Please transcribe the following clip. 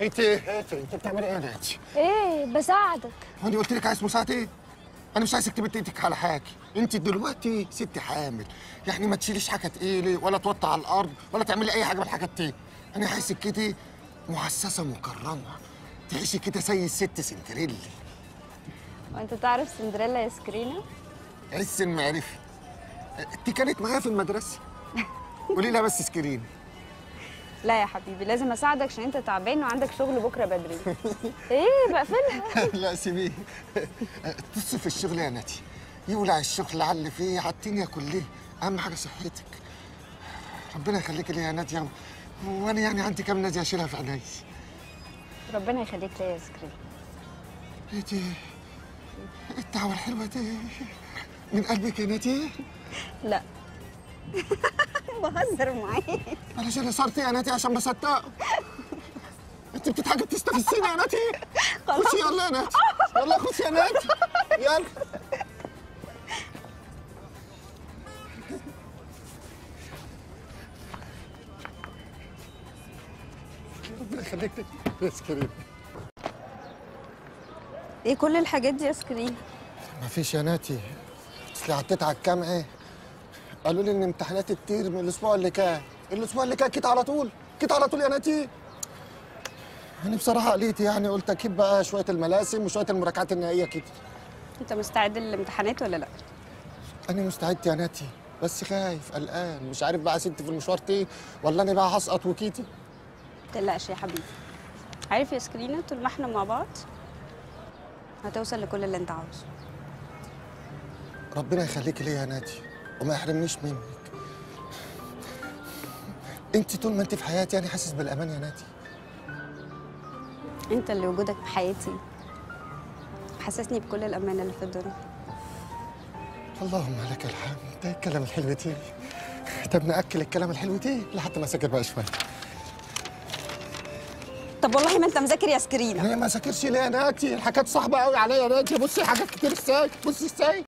انت انت انت بتعملي إيه يا؟ إيه بساعدك. وأنا قلت لك عايز مساعدة إيه؟ أنا مش عايزك تمد إيدك على حاجة. انت دلوقتي ست حامل. يعني ما تشيليش حاجة تقيلة ولا توطي على الأرض ولا تعملي أي حاجة من الحاجات دي. أنا عايزك كده مؤسسه مكرمة. تعيشي كده زي الست سندريلا. وانت تعرف سندريلا يا سكرينة عز المعرفة. انت كانت معايا في المدرسة. قولي لها بس سكرين. لا يا حبيبي لازم أساعدك عشان أنت تعبان وعندك شغل بكرة بدري. إيه بقفلها. لا سيبيه تصي في الشغل يا ناتي. يولع الشغل على فيه على الدنيا كلها أهم حاجة صحتك. ربنا يخليك لي يا ناديه وأنا يعني عندي كام ناديه أشيلها في عيني. ربنا يخليك ليا يا سكرينة إيه دي الدعوة الحلوة دي من قلبك يا ناديه لا. بهزر معاك معلش أنا صرت يا ناتي عشان بصدق انت بتضحكي بتستفزيني يا ناتي. خشي يلا يا ناتي. يلا خشي يا ناتي. يلا. ربنا يخليك يا سكرين إيه كل الحاجات دي يا سكرينة ما فيش يا ناتي. اصل عديت على الجامعة قالوا لي إن امتحانات الترم الأسبوع اللي كان الأسبوع اللي كان كده على طول كده على طول يا ناتي أنا بصراحة قليت يعني قلت أكيد بقى شوية الملاسم وشوية المراجعات النهائية كده. أنت مستعد للامتحانات ولا لأ؟ أنا مستعد يا ناتي بس خايف قلقان. مش عارف بقى ست في المشوار تيه ولا أنا بقى هسقط وكيتي. تقلقش يا حبيبي. عارف يا سكرينة طول ما إحنا مع بعض هتوصل لكل اللي أنت عاوزه. ربنا يخليك ليا يا ناتي وما يحرمنيش منك. انت طول ما انت في حياتي أنا حاسس بالامان يا ناتي انت اللي وجودك في حياتي حسسني بكل الامان اللي في الدنيا. اللهم لك الحمد. ده الكلام الحلو دي. طب نأكل الكلام الحلو دي لحد ما أذاكر بقى شوية. طب والله ما انت مذاكر يا سكرينة. أنا ما ذاكرش ليه؟ يا ناتي الحاجات صعبة قوي عليا يا ناتي بصي حاجات كتير إزاي؟ بصي إزاي؟